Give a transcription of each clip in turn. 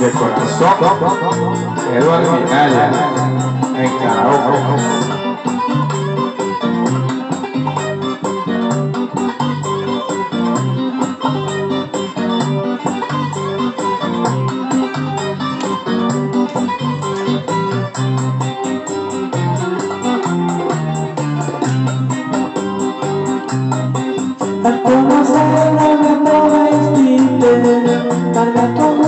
de corazón, Eduardo Minaya, en karaoke. que tu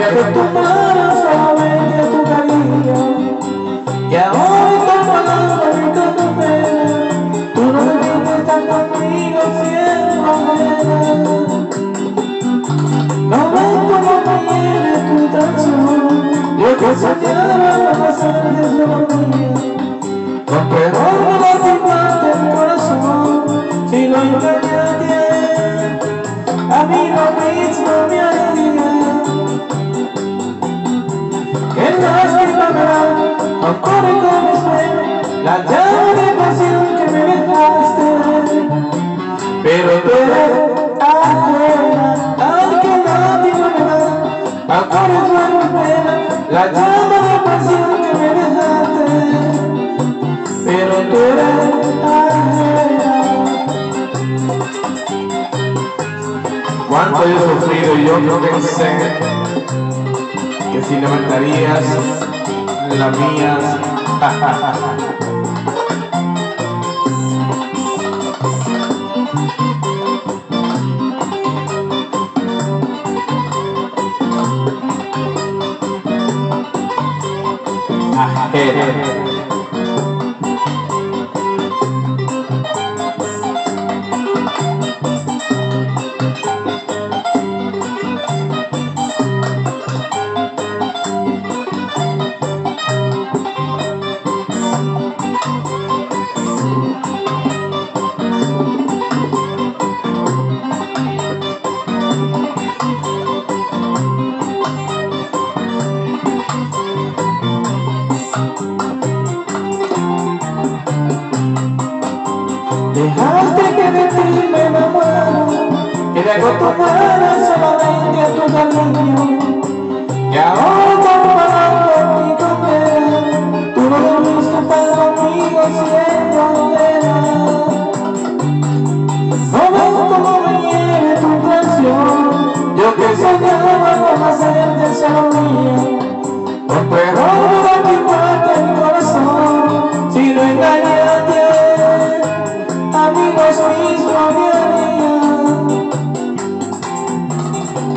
mano solamente la de pasión que me dejaste. Pero tú eres ajena al que nadie me da Ancora duermo pena la llama de pasión que me dejaste. Pero tú eres ajena Cuánto he sufrido y yo no pensé que si no me estarías la. Dejaste Que me acostumbrara solamente a tu cariño. Y ahora comparando mi condena Tú no debiste estar conmigo siendo No ves cómo me hiere tu canción. Yo que soñaba con hacerte solo mía Por tu error lastimarte mi corazón. Si no engañaste amigos mismo me